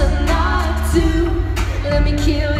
answer not to. Let me kill you.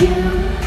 you.